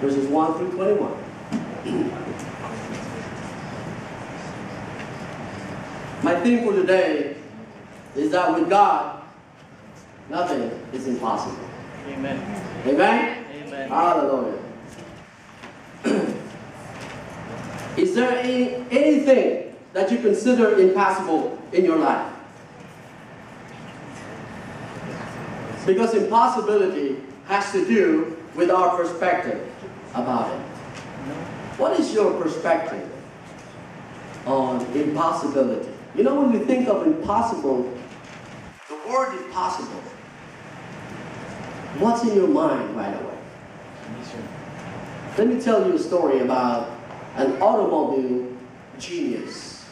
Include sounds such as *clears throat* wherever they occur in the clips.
verses 1 through 21. My theme for today is that with God, nothing is impossible. Amen. Amen? Amen. Hallelujah. *clears throat* is there any, anything that you consider impossible in your life? Because impossibility has to do with our perspective about it. What is your perspective on impossibility? You know, when we think of impossible, the word impossible, what's in your mind right away? Let me tell you a story about an automobile genius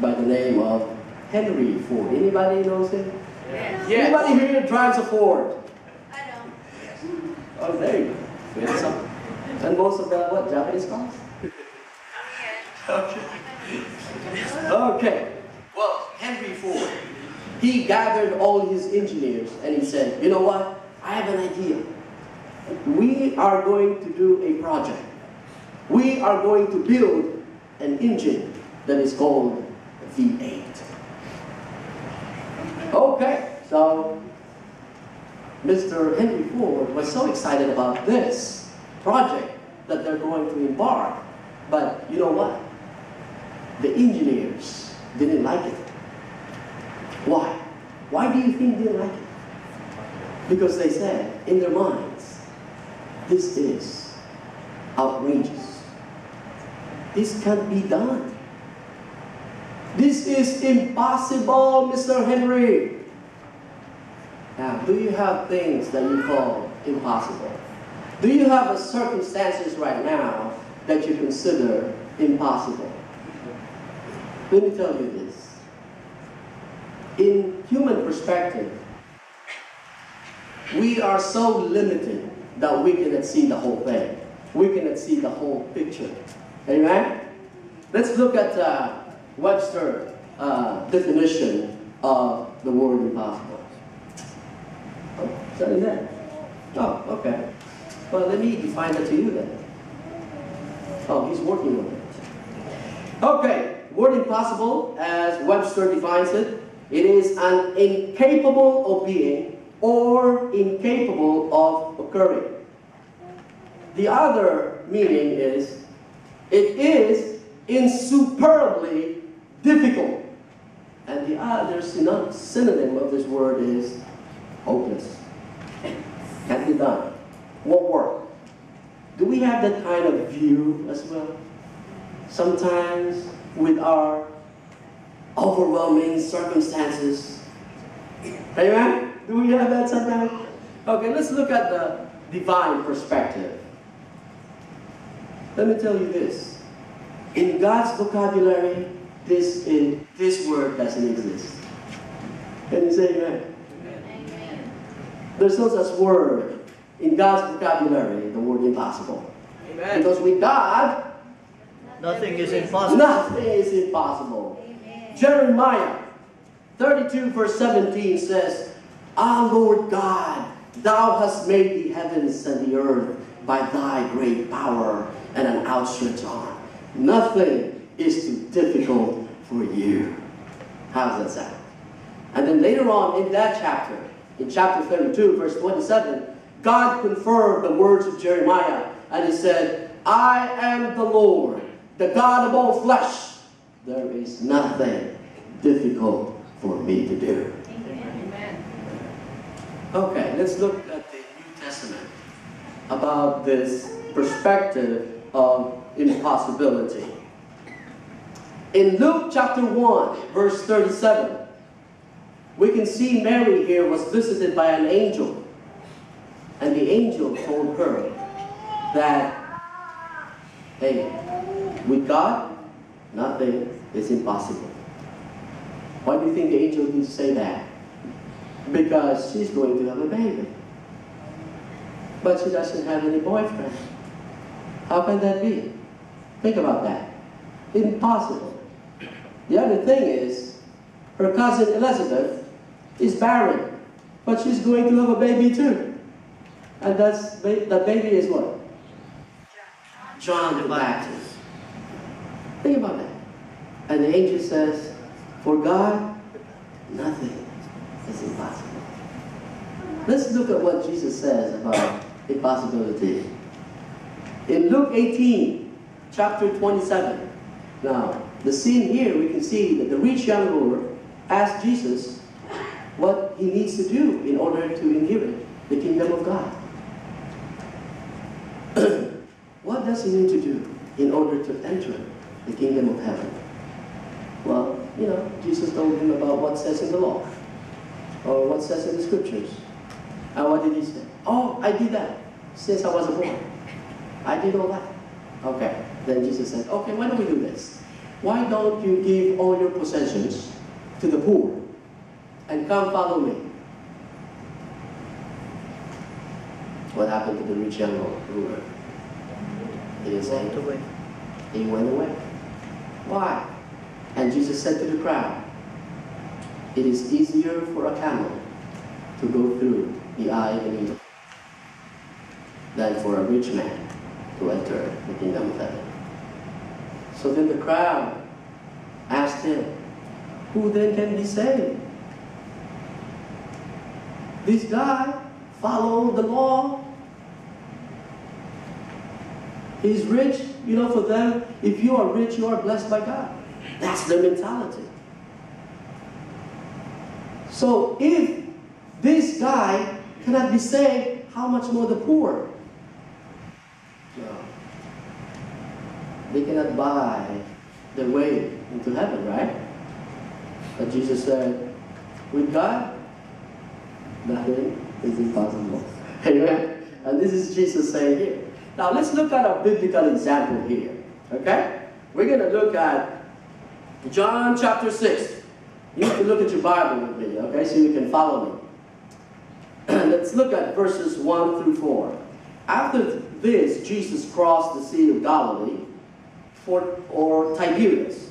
by the name of Henry Ford. Anybody knows him? Yes. Anybody here drives a Ford? I don't. Oh, there you go. We have some. And most of the what Japanese cars? Okay. Well, Henry Ford, he gathered all his engineers and he said, you know what? I have an idea. We are going to do a project. We are going to build an engine that is called V8. Okay, so Mr. Henry Ford was so excited about this project that they're going to embark. But you know what? The engineers didn't like it. Why? Why do you think they didn't like it? Because they said in their minds, this is outrageous. This can't be done. This is impossible, Mr. Henry. Now, do you have things that you call impossible? Do you have a circumstances right now that you consider impossible? Let me tell you this. In human perspective, we are so limited that we cannot see the whole thing. We cannot see the whole picture. Amen? Let's look at uh, Webster uh, definition of the word impossible. Oh, is that? Oh, okay. Well, let me define that to you then. Oh, he's working on it. Okay, word impossible, as Webster defines it, it is an incapable of being or incapable of occurring. The other meaning is it is insuperably difficult. And the other synonym of this word is hopeless. Can't be done. Won't work. Do we have that kind of view as well? Sometimes with our overwhelming circumstances. Amen? Do we have that sometimes? Okay, let's look at the divine perspective. Let me tell you this. In God's vocabulary, this, is, this word doesn't exist. Can you say amen? Amen. There's no such word in God's vocabulary, the word impossible. Amen. Because with God, Nothing is impossible. nothing is impossible. Amen. Jeremiah 32 verse 17 says, Ah Lord God, thou hast made the heavens and the earth by thy great power and an outstretched arm. Nothing is too difficult for you. How's that sound? And then later on in that chapter, in chapter 32, verse 27, God confirmed the words of Jeremiah and he said, I am the Lord, the God of all flesh. There is nothing difficult for me to do. Amen. Okay, let's look at the New Testament about this perspective of impossibility. In Luke chapter 1, verse 37, we can see Mary here was visited by an angel. And the angel told her that, hey, with God, nothing is impossible. Why do you think the angel didn't say that? Because she's going to have a baby. But she doesn't have any boyfriend. How can that be? Think about that. Impossible. The other thing is, her cousin Elizabeth is barren, but she's going to have a baby too. And that's, that baby is what? John the Baptist. Think about that. And the angel says, For God, nothing is impossible. Let's look at what Jesus says about impossibility. In Luke 18, chapter 27. Now, the scene here, we can see that the rich young ruler asked Jesus what he needs to do in order to inherit the kingdom of God. What does he need to do in order to enter the kingdom of heaven? Well, you know, Jesus told him about what says in the law or what says in the scriptures. And what did he say? Oh, I did that since I was born. I did all that. Okay. Then Jesus said, okay, why don't we do this? Why don't you give all your possessions to the poor and come follow me? What happened to the rich young ruler? He didn't Walked away. he went away. Why? And Jesus said to the crowd, It is easier for a camel to go through the eye of a needle than for a rich man to enter the kingdom of heaven. So then the crowd asked him, Who then can be saved? This guy followed the law He's rich, you know, for them, if you are rich, you are blessed by God. That's their mentality. So if this guy cannot be saved, how much more the poor? No. They cannot buy their way into heaven, right? But Jesus said, with God, nothing is impossible. *laughs* Amen? And this is Jesus saying here. Now let's look at a biblical example here. Okay? We're going to look at John chapter 6. You to look at your Bible with me, okay, so you can follow me. *clears throat* let's look at verses 1 through 4. After this, Jesus crossed the Sea of Galilee, for, or Tiberias.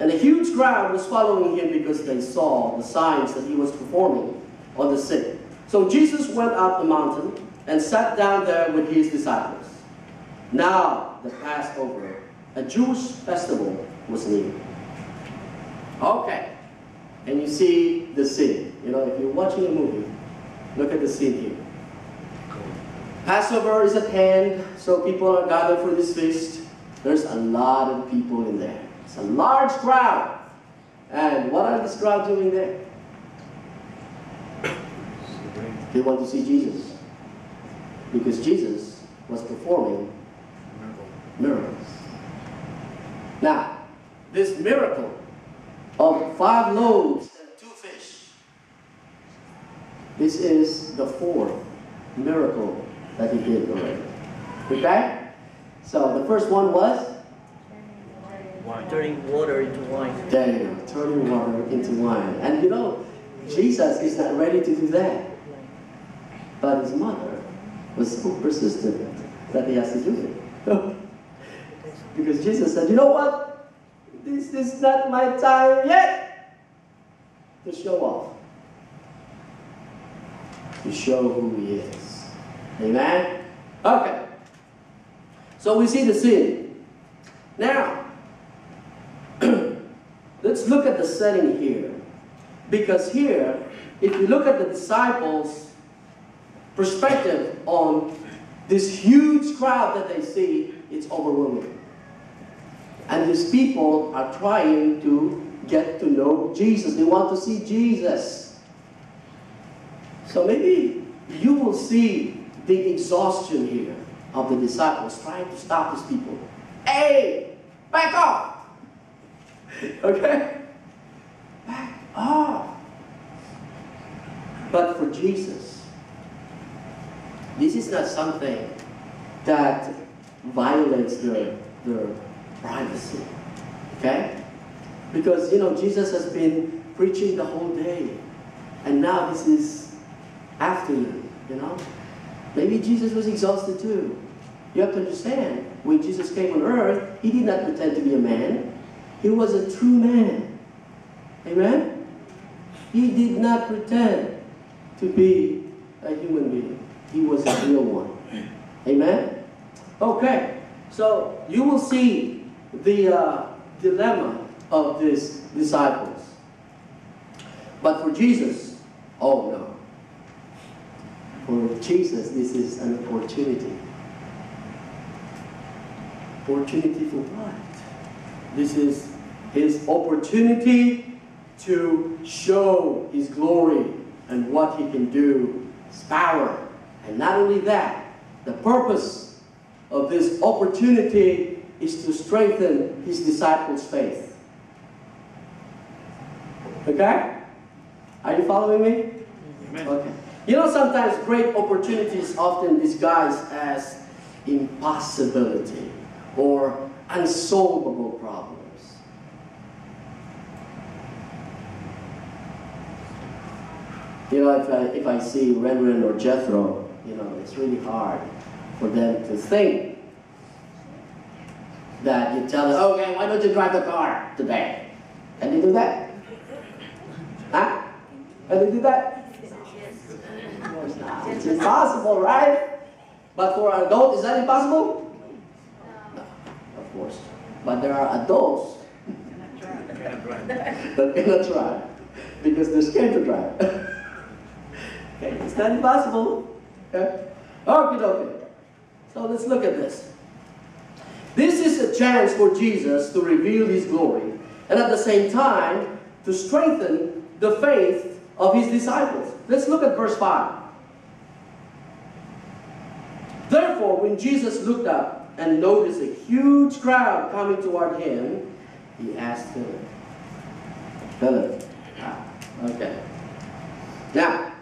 And a huge crowd was following him because they saw the signs that he was performing on the sick. So Jesus went up the mountain and sat down there with his disciples. Now the Passover, a Jewish festival, was near. Okay, and you see the scene. You know, if you're watching a movie, look at the scene here. Passover is at hand, so people are gathered for this feast. There's a lot of people in there. It's a large crowd. And what are this crowd doing there? They want to see Jesus. Because Jesus was performing miracles. Now, this miracle of five loaves and two fish, this is the fourth miracle that he did already. Okay? So the first one was Turning water into wine. there you go, turning water into wine. And you know, Jesus is not ready to do that. But his mother was so persistent that he has to do it. *laughs* because Jesus said, you know what? This is not my time yet to show off. To show who he is. Amen? Okay. So we see the scene. Now, *clears throat* let's look at the setting here. Because here, if you look at the disciples' perspective on this huge crowd that they see, it's overwhelming. And these people are trying to get to know Jesus. They want to see Jesus. So maybe you will see the exhaustion here of the disciples trying to stop these people. Hey, back off! *laughs* Okay? Back off. But for Jesus, this is not something that violates their, their privacy. Okay? Because, you know, Jesus has been preaching the whole day. And now this is afternoon, you know? Maybe Jesus was exhausted too. You have to understand, when Jesus came on earth, he did not pretend to be a man. He was a true man. Amen? He did not pretend to be a human being. He was a real one. Amen? Okay. So you will see the uh, dilemma of these disciples. But for Jesus, oh no. For Jesus, this is an opportunity. Opportunity for what? This is his opportunity to show his glory and what he can do, his power. And not only that, the purpose of this opportunity is to strengthen his disciples' faith. Okay? Are you following me? Amen. Okay. You know, sometimes great opportunities often disguised as impossibility or unsolvable problems. You know, if I, if I see Reverend or Jethro, you know, it's really hard for them to think that you tell them, okay, why don't you drive the car today? Can you do that? Huh? Can you do that? No, it's not. It's impossible, right? But for an adult, is that impossible? No, of course. But there are adults *laughs* that cannot drive because they're scared to drive. *laughs* okay, it's not impossible. Okay, okay. So let's look at this. This is a chance for Jesus to reveal his glory and at the same time to strengthen the faith of his disciples. Let's look at verse 5. Therefore, when Jesus looked up and noticed a huge crowd coming toward him, he asked Philip. Philip. Ah, okay. Now,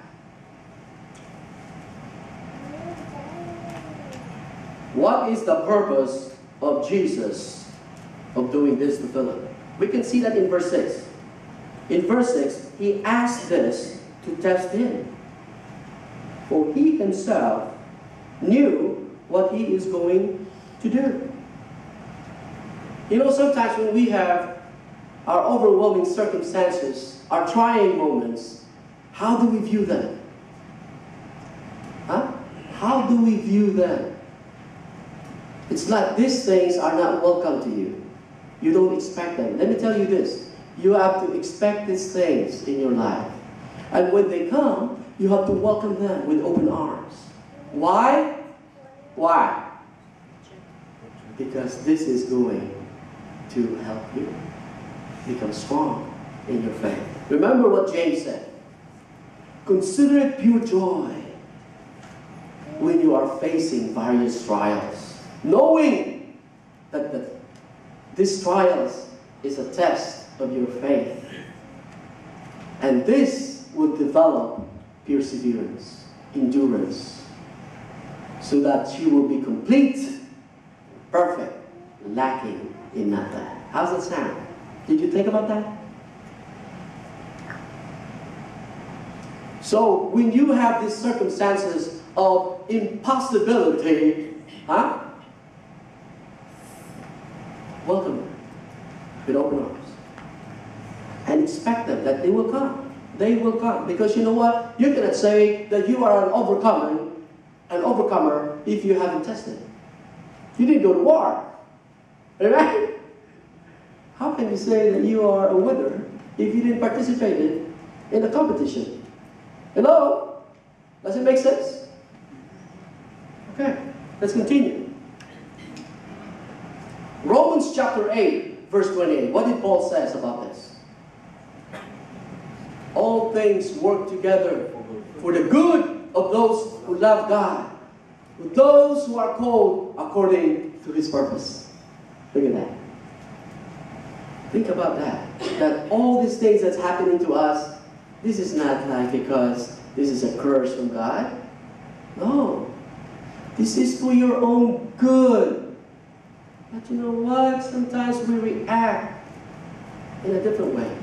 what is the purpose of Jesus of doing this to Philip? We can see that in verse 6. In verse 6, he asked this to test him. For he himself knew what he is going to do. You know, sometimes when we have our overwhelming circumstances, our trying moments, how do we view them? Huh? How do we view them? It's like these things are not welcome to you. You don't expect them. Let me tell you this. You have to expect these things in your life. And when they come, you have to welcome them with open arms. Why? Why? Because this is going to help you become strong in your faith. Remember what James said. Consider it pure joy when you are facing various trials, knowing that the, this trials is a test of your faith. And this will develop perseverance, endurance, so that you will be complete, perfect, lacking in nothing. How's that sound? Did you think about that? So when you have these circumstances of impossibility, huh? Welcome them with open arms. And expect them that they will come. They will come. Because you know what? You cannot say that you are an overcomer, an overcomer if you haven't tested. You didn't go to war. Right? How can you say that you are a winner if you didn't participate in the competition? Hello? Does it make sense? Okay, let's continue. Romans chapter 8, verse 28. What did Paul says about this? All things work together for the good of those who love God, with those who are called according to his purpose. Look at that. Think about that. That all these things that's happening to us, this is not like because this is a curse from God. No. This is for your own good. But you know what? Sometimes we react in a different way.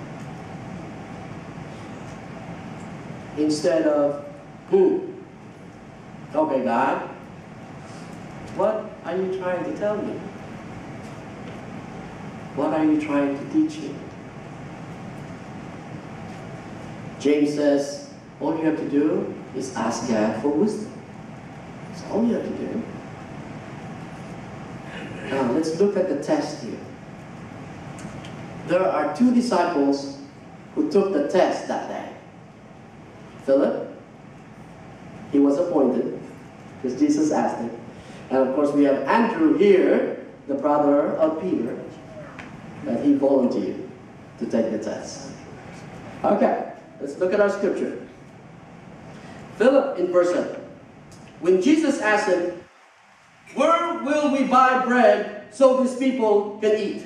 Instead of, hmm, okay, God, what are you trying to tell me? What are you trying to teach me? James says, all you have to do is ask God for wisdom. That's all you have to do. Now, let's look at the test here. There are two disciples who took the test that day. Philip, he was appointed because Jesus asked him. And of course, we have Andrew here, the brother of Peter, that he volunteered to take the test. Okay, let's look at our scripture. Philip in verse 7. When Jesus asked him, Where will we buy bread so these people can eat?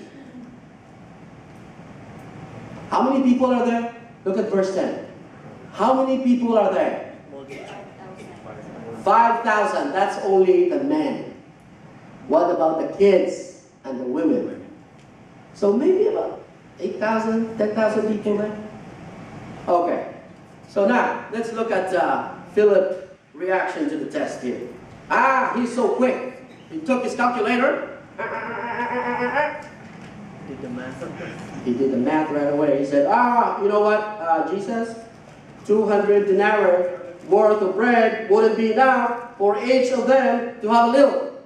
How many people are there? Look at verse 10. How many people are there? Multitude. 5,000. That's only the men. What about the kids and the women? So maybe about 8,000, 10,000 people there? Okay. So now, let's look at uh, Philip's reaction to the test here. Ah, he's so quick. He took his calculator. Did the math. He did the math right away. He said, ah, you know what, uh, Jesus? 200 denarii worth of bread wouldn't be enough for each of them to have a little.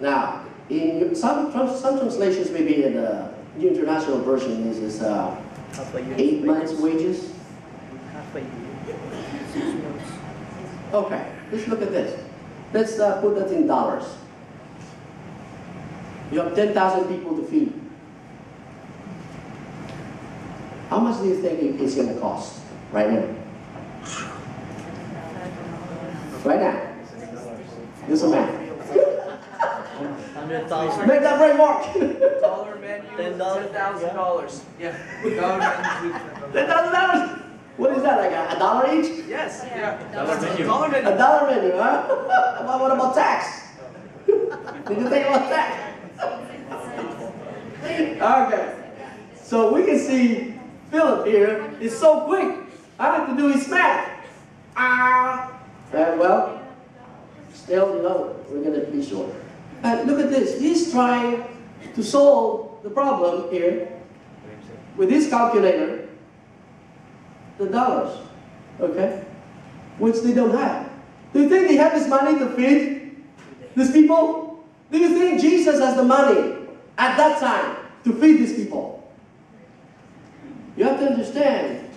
Now, in some, some translations, maybe in the New International Version, this is uh, Half eight months' wages. Half a year. Okay, let's look at this. Let's uh, put that in dollars. You have 10,000 people to feed. How much do you think it's going to cost right now? Right now. Do some math. Hundred thousand. Make that brain mark. Dollar menu, Ten ten dollars? thousand dollars. Yeah. Dollar menu. $10,000. What is that, like a, a dollar each? Yes, yeah. Dollar menu. Dollar A menu. dollar menu, huh? *laughs* Well, what about tax? *laughs* Did you think about tax? *laughs* Okay. So we can see Philip here is so quick. I have to do his math. Ah. Uh, well, still, you know, we're going to be short. And look at this. He's trying to solve the problem here with his calculator, the dollars. Okay? Which they don't have. Do you think they have this money to feed these people? Do you think Jesus has the money at that time to feed these people? You have to understand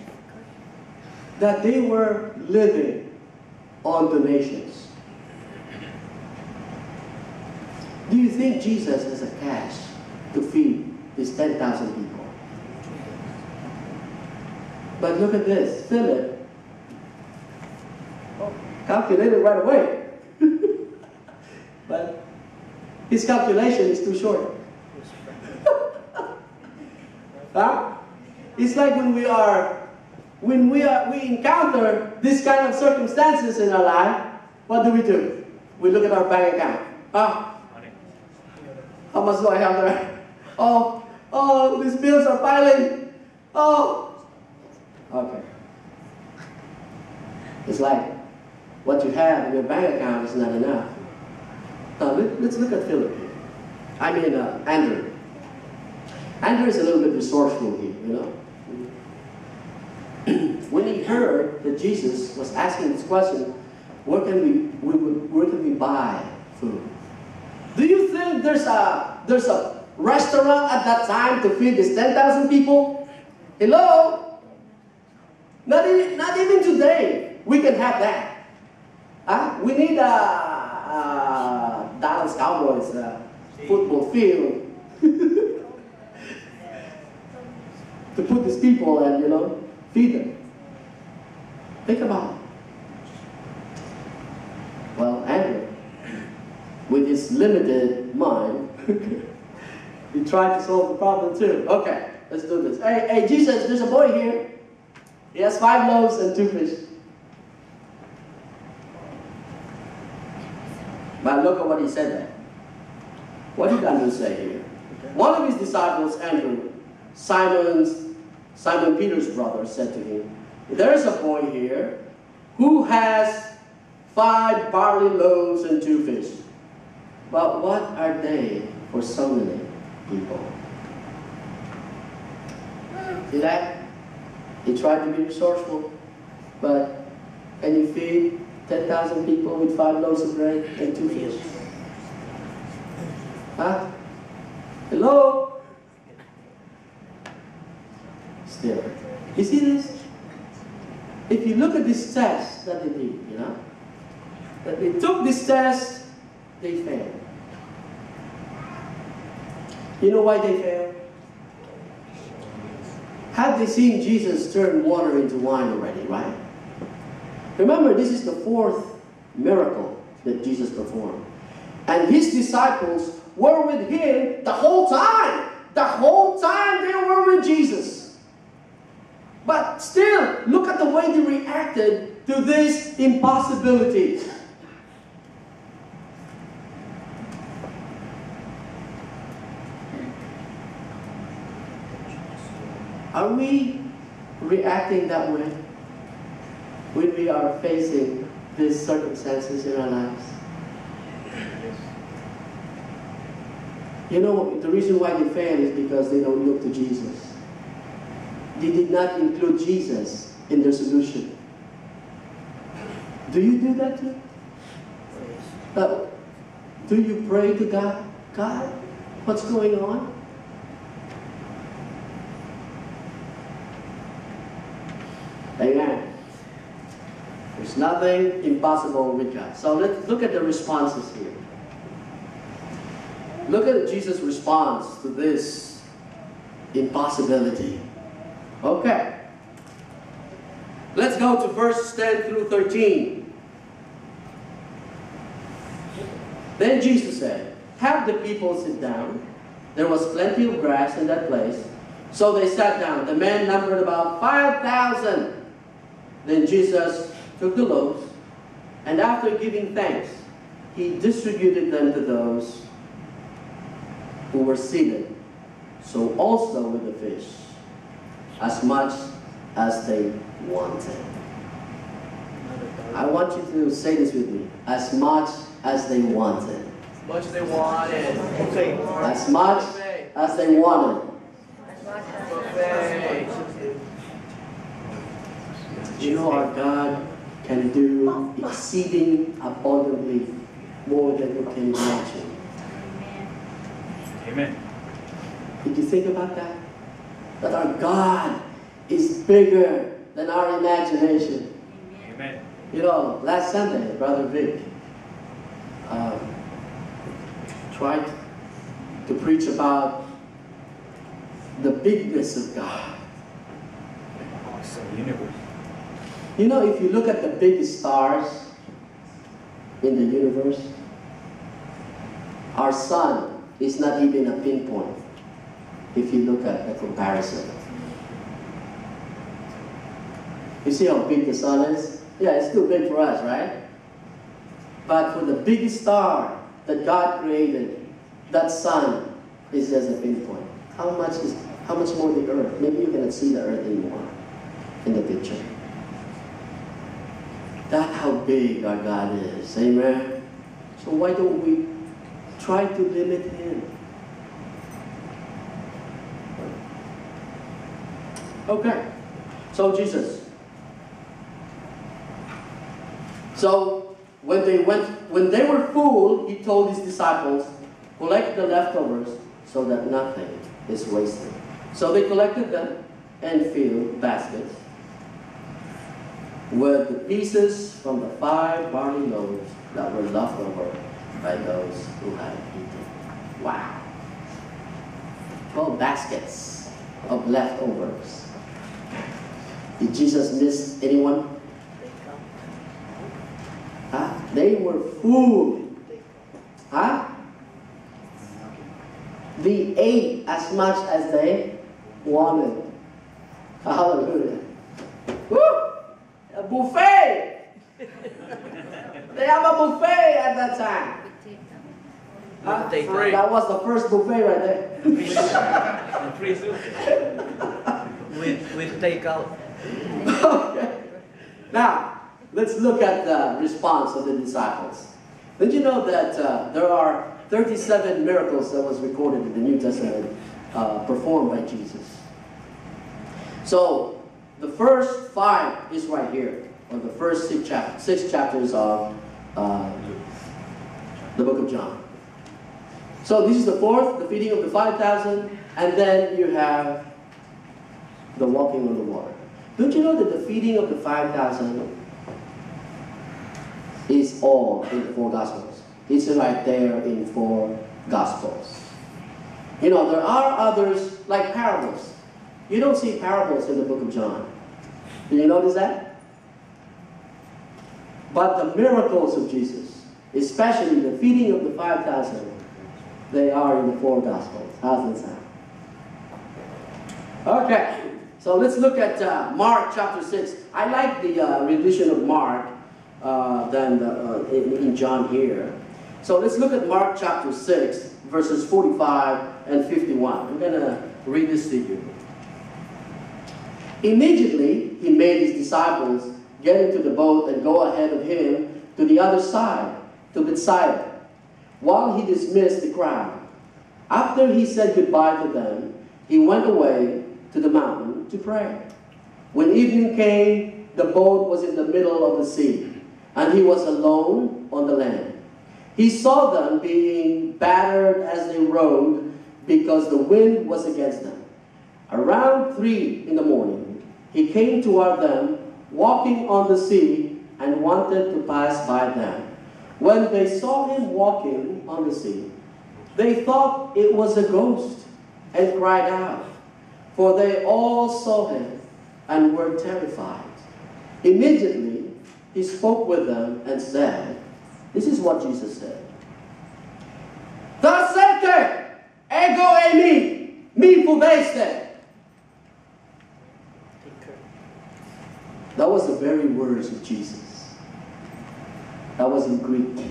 that they were living on donations. Do you think Jesus has a cash to feed these 10,000 people? But look at this Philip calculated right away. *laughs* but his calculation is too short. *laughs* Huh? It's like when we are, when we are, we encounter this kind of circumstances in our life. What do we do? We look at our bank account. Ah, how much do I have there? *laughs* Oh, oh, these bills are piling. Oh, okay. It's like what you have in your bank account is not enough. Now let, us look at Philip here. I mean uh, Andrew. Andrew is a little bit resourceful here, you know. *clears throat* when he heard that Jesus was asking this question, where can we, we where can we buy food? Do you think there's a there's a restaurant at that time to feed these 10,000 people? Hello? Not even, not even today we can have that. Huh? We need a, a Dallas Cowboys uh, football field *laughs* to put these people and you know feed them. Think about it. Well, Andrew, with his limited mind, *laughs* he tried to solve the problem too. Okay, let's do this. Hey, hey, Jesus, there's a boy here. He has five loaves and two fish. But look at what he said there. What did Andrew say here? One of his disciples, Andrew, Simon's, Simon Peter's brother, said to him, There's a boy here who has five barley loaves and two fish. But what are they for so many people? See that? He tried to be resourceful, but can you feed 10,000 people with five loaves of bread and two fish? Huh? Hello? Still. You see this? If you look at this test that they did, you know, that they took this test, they failed. You know why they failed? Had they seen Jesus turn water into wine already, right? Remember, this is the fourth miracle that Jesus performed. And his disciples were with him the whole time. The whole time they were with Jesus. But still, look at the way they reacted to this impossibility. Are we reacting that way when we are facing these circumstances in our lives? You know, the reason why they fail is because they don't look to Jesus. They did not include Jesus in their solution. Do you do that too? Uh, do you pray to God? God, what's going on? Amen. There's nothing impossible with God. So let's look at the responses here. Look at Jesus' response to this impossibility. Okay. Let's go to verse 10 through 13. Then Jesus said, Have the people sit down. There was plenty of grass in that place. So they sat down. The men numbered about 5,000. Then Jesus took the loaves, and after giving thanks, he distributed them to those who were seated. So also with the fish, as much as they wanted. I want you to say this with me. As much as they wanted. As much as they wanted. Okay. As much as they wanted. You know our God can do exceeding abundantly more than we can imagine. Amen. Did you think about that? That our God is bigger than our imagination. Amen. You know, last Sunday, Brother Vic um, tried to preach about the bigness of God. Awesome universe. You know, if you look at the biggest stars in the universe, our sun is not even a pinpoint if you look at the comparison. You see how big the sun is? Yeah, it's too big for us, right? But for the biggest star that God created, that sun is just a pinpoint. How much is how much more the earth? Maybe you cannot see the earth anymore in the picture. That's how big our God is. Amen. So why don't we try to limit him? Okay. So Jesus. So when they went when they were full, he told his disciples, collect the leftovers so that nothing is wasted. So they collected them and filled baskets with the pieces from the five barley loaves that were left over by those who had eaten. Wow. 12 baskets of leftovers. Did Jesus miss anyone? Huh? They were full. Huh? They ate as much as they wanted. Hallelujah. Woo! A buffet. they have a buffet at that time. Huh? That was the first buffet right there. And free soup. With, with takeout. okay. Now, let's look at the response of the disciples. Did you know that uh, there are 37 miracles that was recorded in the New Testament uh, performed by Jesus? So, the first five is right here, or the first six, chap- six chapters of uh, the book of John. So this is the fourth, the feeding of the 5,000, and then you have the walking on the water. Don't you know that the feeding of the 5,000 is all in the four Gospels? It's right there in four Gospels. You know, there are others like parables. You don't see parables in the book of John. Did you notice that? But the miracles of Jesus, especially the feeding of the 5,000, they are in the four Gospels. How's that sound? Okay, so let's look at uh, Mark chapter 6. I like the uh, rendition of Mark uh, than the, uh, in, in John here. So let's look at Mark chapter 6, verses 45 and 51. I'm going to read this to you. Immediately, he made his disciples get into the boat and go ahead of him to the other side, to Bethsaida, while he dismissed the crowd. After he said goodbye to them, he went away to the mountain to pray. When evening came, the boat was in the middle of the sea, and he was alone on the land. He saw them being battered as they rowed because the wind was against them. Around three in the morning, he came toward them, walking on the sea, and wanted to pass by them. When they saw him walking on the sea, they thought it was a ghost and cried out, for they all saw him and were terrified. Immediately, he spoke with them and said, This is what Jesus said. Tacete, ego eimi, mi fubeste. That was the very words of Jesus. That was in Greek.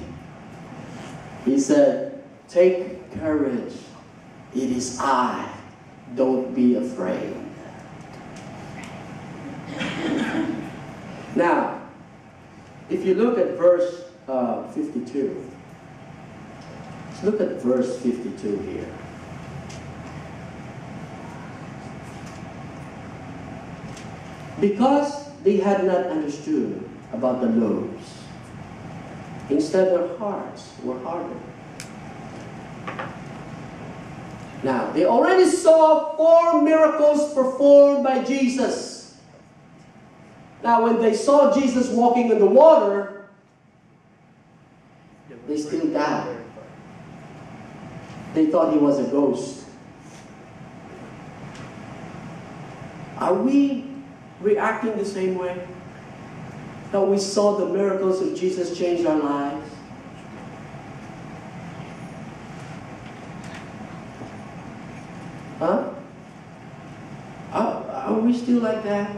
He said, Take courage. It is I. Don't be afraid. now, if you look at verse uh, 52, let's look at verse 52 here. Because they had not understood about the loaves, instead their hearts were hardened. Now, they already saw four miracles performed by Jesus. Now, when they saw Jesus walking in the water, they still doubted. They thought he was a ghost. Are we reacting the same way? That we saw the miracles of Jesus change our lives? Huh? Are, are we still like that?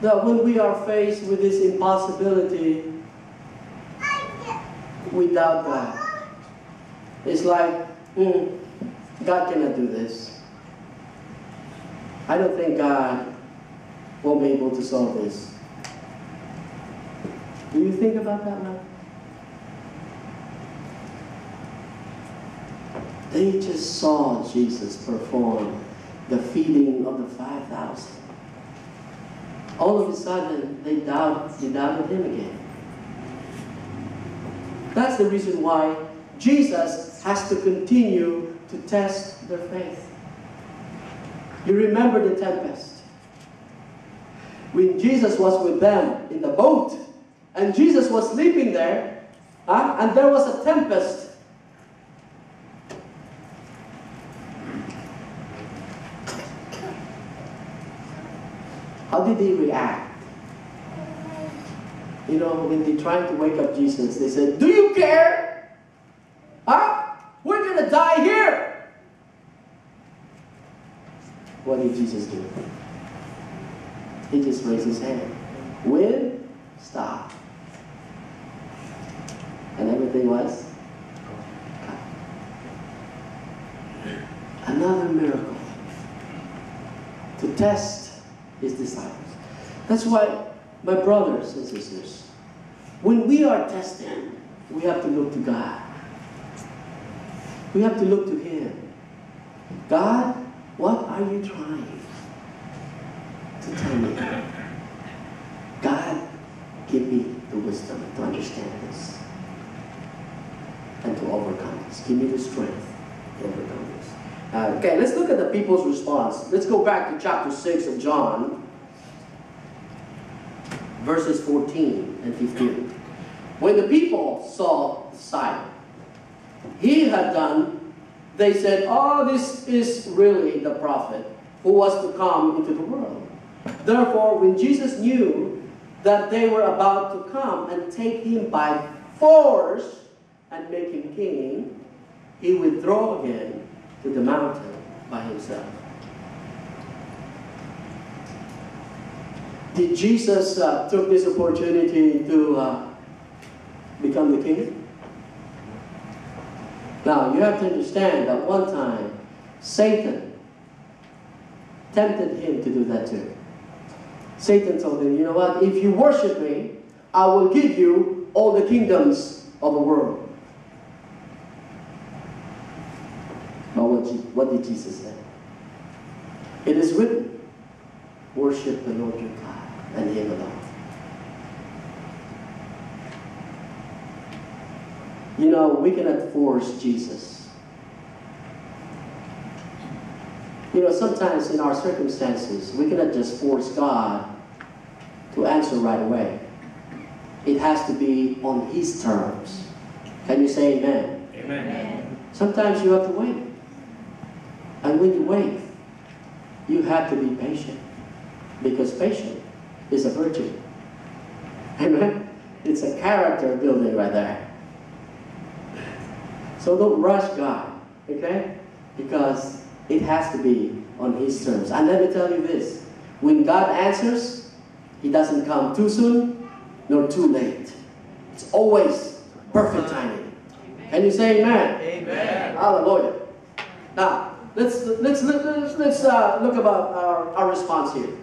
That when we are faced with this impossibility, we doubt God. It's like, hmm, God cannot do this. I don't think God will be able to solve this. Do you think about that now? They just saw Jesus perform the feeding of the 5,000. All of a sudden, they, doubt, they doubted him again. That's the reason why Jesus has to continue to test their faith. You remember the tempest. When Jesus was with them in the boat, and Jesus was sleeping there, huh? and there was a tempest. How did they react? You know, when they tried to wake up Jesus, they said, Do you care? Huh? We're going to die here. What did Jesus do? He just raised his hand. Wind, stop. And everything was another miracle to test his disciples. That's why, my brothers and sisters, when we are tested, we have to look to God. We have to look to Him. God, what are you trying me? God, give me the wisdom to understand this and to overcome this. Give me the strength to overcome this. Uh, okay, let's look at the people's response. Let's go back to chapter 6 of John, verses 14 and 15. When the people saw the sign he had done, they said, Oh, this is really the prophet who was to come into the world. Therefore, when Jesus knew that they were about to come and take him by force and make him king, he withdrew again to the mountain by himself. Did Jesus uh, took this opportunity to uh, become the king? Now, you have to understand that one time, Satan tempted him to do that too. Satan told him, you know what, if you worship me, I will give you all the kingdoms of the world. But what, what did Jesus say? It is written, worship the Lord your God and him alone. You know, we cannot force Jesus. You know, sometimes in our circumstances, we cannot just force God to answer right away. It has to be on His terms. Can you say amen? Amen. Sometimes you have to wait. And when you wait, you have to be patient. Because patience is a virtue. Amen? It's a character building right there. So don't rush God, okay? Because it has to be on His terms. And let me tell you this when God answers, He doesn't come too soon nor too late. It's always perfect timing. Can you say amen? Amen. Hallelujah. Now, let's, let's, let's, let's uh, look about our, our response here.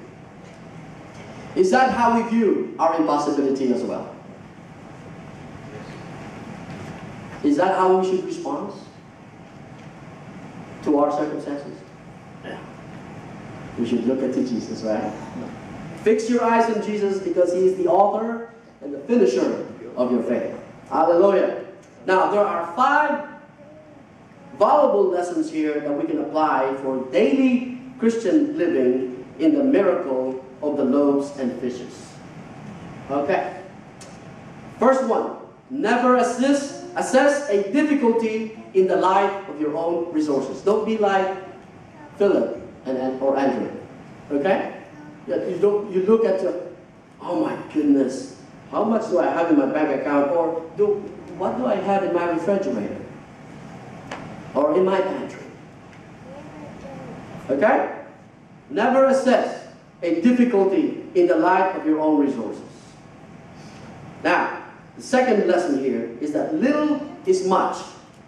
Is that how we view our impossibility as well? Is that how we should respond to our circumstances? Yeah. We should look at Jesus, right? Fix your eyes on Jesus because He is the author and the finisher of your faith. Hallelujah. Now, there are five valuable lessons here that we can apply for daily Christian living in the miracle of the loaves and fishes. Okay. First one, never assist, assess a difficulty in the life of your own resources. Don't be like Philip and, and or Andrew. Okay? You don't you look at oh my goodness, how much do I have in my bank account? Or do what do I have in my refrigerator? Or in my pantry? Okay? Never assess a difficulty in the light of your own resources. Now, the second lesson here is that little is much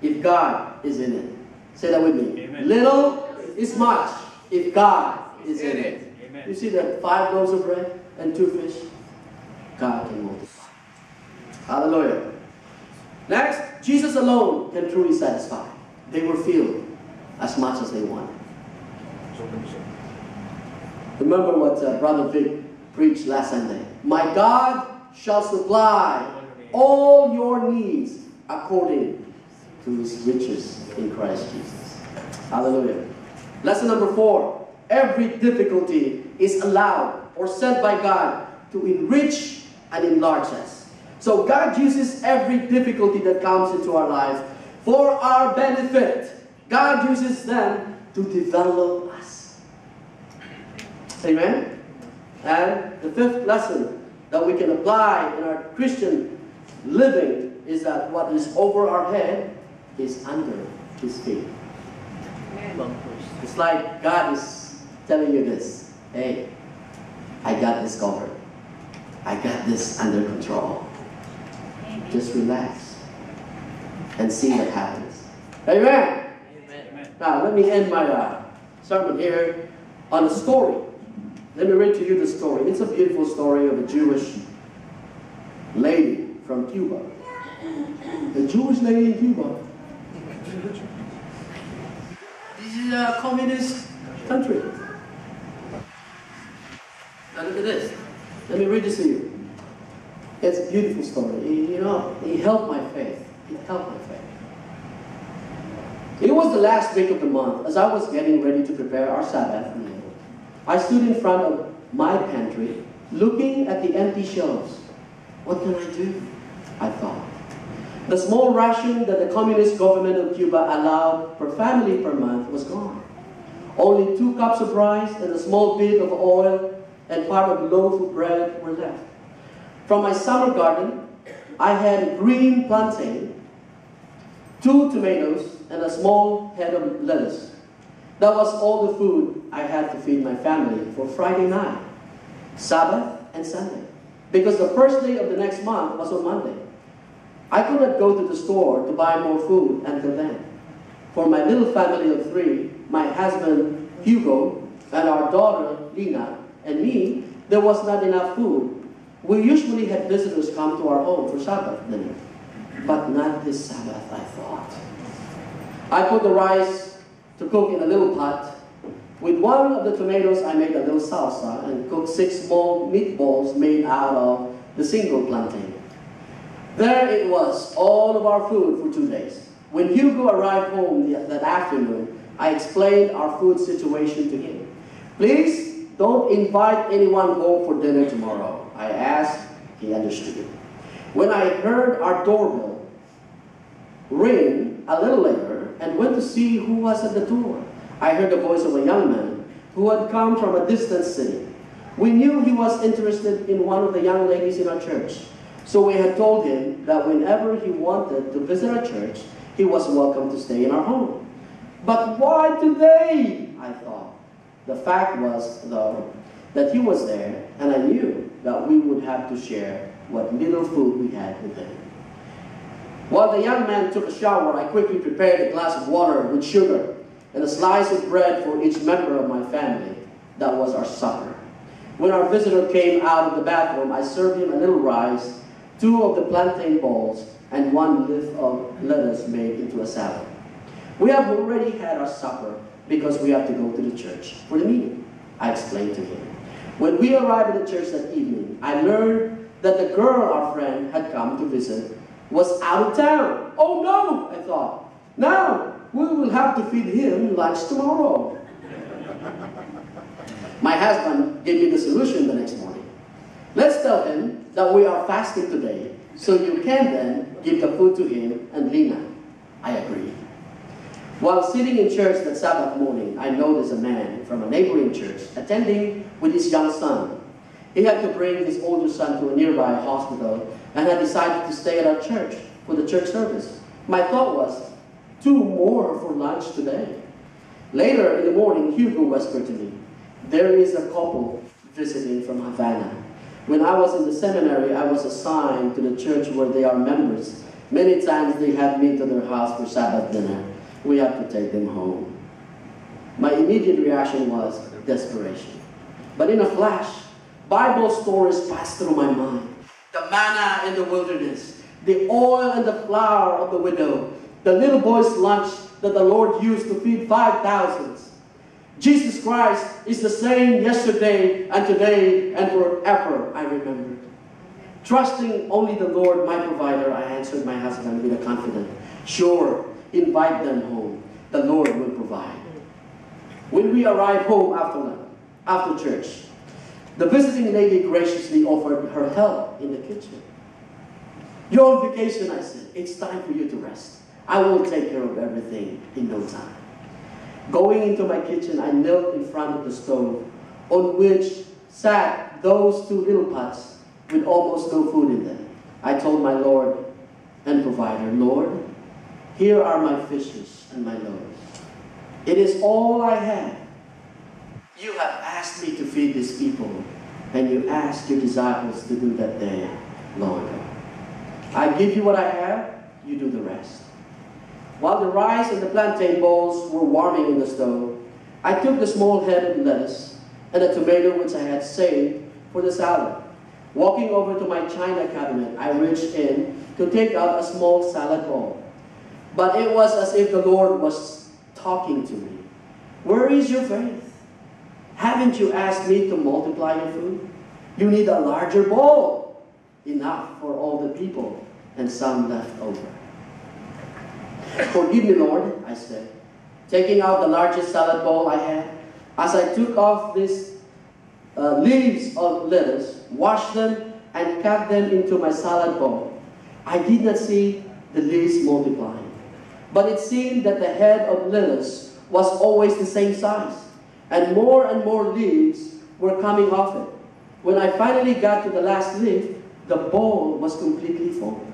if God is in it. Say that with me. Amen. Little is much if God is in it. Amen. You see that five loaves of bread and two fish? God can multiply. Hallelujah. Next, Jesus alone can truly satisfy. They were filled as much as they wanted. Remember what uh, Brother Vic preached last Sunday. My God shall supply all your needs according to his riches in Christ Jesus. Hallelujah. Lesson number four. Every difficulty is allowed or sent by God to enrich and enlarge us. So God uses every difficulty that comes into our life for our benefit. God uses them to develop us. Amen? And the fifth lesson that we can apply in our Christian living is that what is over our head is under his feet. It's like God is telling you this. Hey, I got this covered. I got this under control. Just relax and see what happens. Amen. Amen. Amen. Now, let me end my uh, sermon here on a story. Let me read to you the story. It's a beautiful story of a Jewish lady from Cuba. A Jewish lady in Cuba. This is a communist country. Now look at this. Let me read this to you. It's a beautiful story. You know, it helped my faith. It helped my faith. It was the last week of the month. As I was getting ready to prepare our Sabbath meal, I stood in front of my pantry looking at the empty shelves. What can I do? I thought. The small ration that the communist government of Cuba allowed per family per month was gone. Only two cups of rice and a small bit of oil and part of loaf of bread were left. From my summer garden, I had green plantain, two tomatoes, and a small head of lettuce. That was all the food I had to feed my family for Friday night, Sabbath, and Sunday. Because the first day of the next month was on Monday. I could not go to the store to buy more food until then. For my little family of three, my husband Hugo, and our daughter Lina, and me, there was not enough food. We usually had visitors come to our home for Sabbath dinner. But not this Sabbath, I thought. I put the rice to cook in a little pot. With one of the tomatoes, I made a little salsa and cooked six small meatballs made out of the single plantain. There it was, all of our food for two days. When Hugo arrived home that afternoon, I explained our food situation to him. Please don't invite anyone home for dinner tomorrow. I asked, he understood. When I heard our doorbell ring a little later and went to see who was at the door, I heard the voice of a young man who had come from a distant city. We knew he was interested in one of the young ladies in our church. So we had told him that whenever he wanted to visit our church, he was welcome to stay in our home. But why today? I thought. The fact was, though, that he was there, and I knew that we would have to share what little food we had with him. While the young man took a shower, I quickly prepared a glass of water with sugar and a slice of bread for each member of my family. That was our supper. When our visitor came out of the bathroom, I served him a little rice, two of the plantain balls, and one leaf of lettuce made into a salad. We have already had our supper because we have to go to the church for the meeting. I explained to him. When we arrived at the church that evening, I learned that the girl our friend had come to visit was out of town. Oh no, I thought. Now we will have to feed him lunch tomorrow. *laughs* My husband gave me the solution the next morning. Let's tell him that we are fasting today, so you can then give the food to him and Lina. I agree. While sitting in church that Sabbath morning, I noticed a man from a neighboring church attending with his young son. He had to bring his older son to a nearby hospital and had decided to stay at our church for the church service. My thought was, two more for lunch today. Later in the morning, Hugo whispered to me, there is a couple visiting from Havana. When I was in the seminary, I was assigned to the church where they are members. Many times they had me to their house for Sabbath dinner. We have to take them home. My immediate reaction was desperation. But in a flash, Bible stories passed through my mind. The manna in the wilderness, the oil and the flour of the widow, the little boy's lunch that the Lord used to feed 5,000. Jesus Christ is the same yesterday and today and forever, I remembered. Trusting only the Lord, my provider, I answered my husband with a confident, Sure, invite them home. The Lord will provide. When we arrived home after, after church, the visiting lady graciously offered her help in the kitchen. You're on vacation, I said. It's time for you to rest. I will take care of everything in no time. Going into my kitchen, I knelt in front of the stove, on which sat those two little pots with almost no food in them. I told my Lord and provider, Lord, here are my fishes and my loaves. It is all I have. You have asked me to feed these people, and you asked your disciples to do that day Lord. I give you what I have, you do the rest. While the rice and the plantain bowls were warming in the stove, I took the small head of lettuce and a tomato which I had saved for the salad. Walking over to my china cabinet, I reached in to take out a small salad bowl. But it was as if the Lord was talking to me. Where is your faith? Haven't you asked me to multiply your food? You need a larger bowl, enough for all the people, and some left over. Forgive me, Lord, I said, taking out the largest salad bowl I had. As I took off these uh, leaves of lettuce, washed them, and cut them into my salad bowl, I did not see the leaves multiplying. But it seemed that the head of lettuce was always the same size, and more and more leaves were coming off it. When I finally got to the last leaf, the bowl was completely full.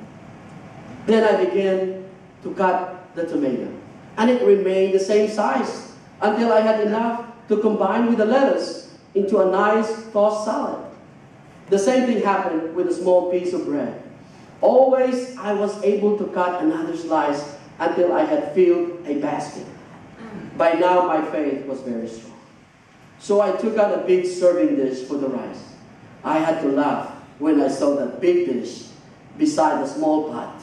Then I began to cut the tomato, and it remained the same size until I had enough to combine with the lettuce into a nice tossed salad. The same thing happened with a small piece of bread. Always I was able to cut another slice until I had filled a basket. By now my faith was very strong. So I took out a big serving dish for the rice. I had to laugh when I saw that big dish beside the small pot,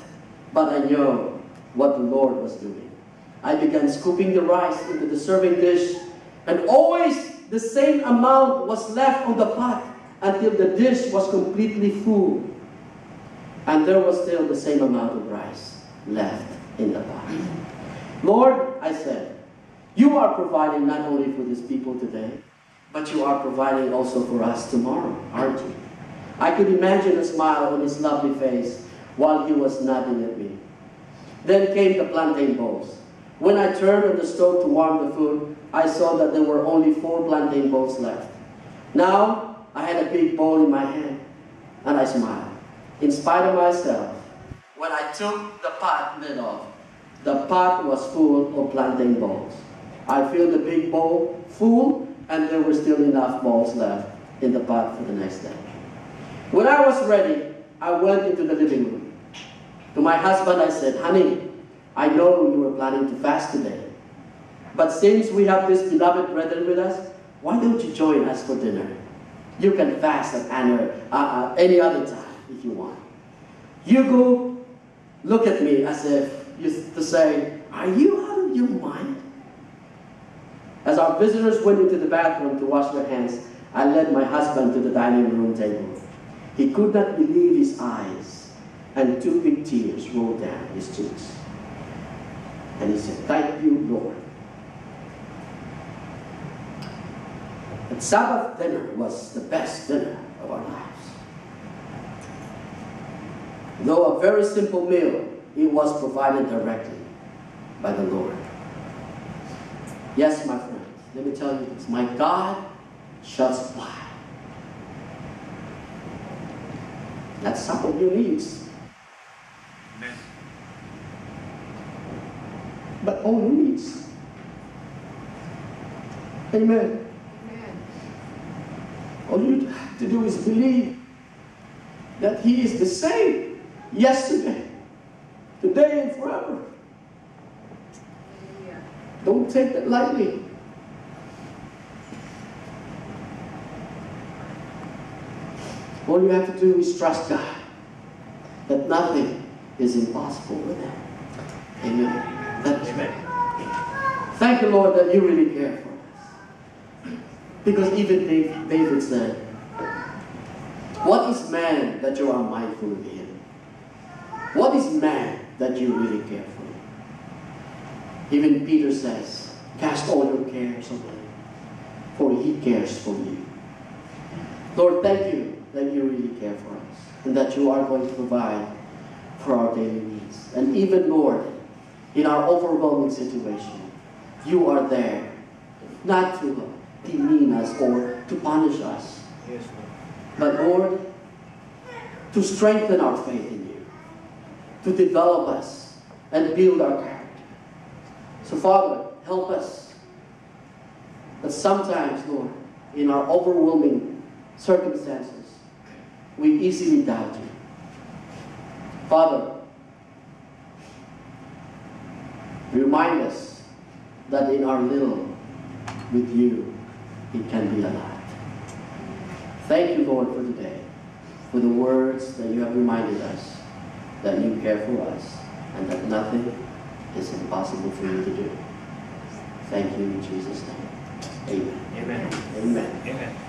but I know what the Lord was doing. I began scooping the rice into the serving dish, and always the same amount was left on the pot until the dish was completely full. And there was still the same amount of rice left in the pot. Lord, I said, you are providing not only for these people today, but you are providing also for us tomorrow, aren't you? I could imagine a smile on his lovely face while he was nodding at me. Then came the plantain bowls. When I turned on the stove to warm the food, I saw that there were only four plantain bowls left. Now, I had a big bowl in my hand, and I smiled. In spite of myself, when I took the pot lid off, the pot was full of plantain bowls. I filled the big bowl full, and there were still enough balls left in the pot for the next day. When I was ready, I went into the living room. To my husband, I said, Honey, I know you were planning to fast today. But since we have this beloved brethren with us, why don't you join us for dinner? You can fast at any, uh, uh, other time if you want. You go look at me as if you, to say, Are you out of your mind? As our visitors went into the bathroom to wash their hands, I led my husband to the dining room table. He could not believe his eyes, and two big tears rolled down his cheeks. And he said, Thank you, Lord. And Sabbath dinner was the best dinner of our lives. Though a very simple meal, it was provided directly by the Lord. Yes, my friends, let me tell you this. My God shall supply. That's some of your needs. Amen. But all needs. Amen. Amen. All you have to do is believe that He is the same yesterday, today, and forever. Hallelujah. Don't take that lightly. All you have to do is trust God that nothing is impossible with Him. Amen. Thank you, Lord, that you really care for us. Because even David said, What is man that you are mindful of him? What is man that you really care for him? Even Peter says, Cast all your cares on him, for he cares for you. Lord, thank you that you really care for us and that you are going to provide for our daily needs. And even, Lord, in our overwhelming situation, you are there. Not to demean us or to punish us, Yes, but Lord, to strengthen our faith in you, to develop us and build our character. So, Father, help us. That sometimes, Lord, in our overwhelming circumstances, we easily doubt you. Father, remind us that in our little with you, it can be a lot. Thank you, Lord, for today, for the words that you have reminded us that you care for us and that nothing is impossible for you to do. Thank you in Jesus' name. Amen. Amen. Amen. Amen.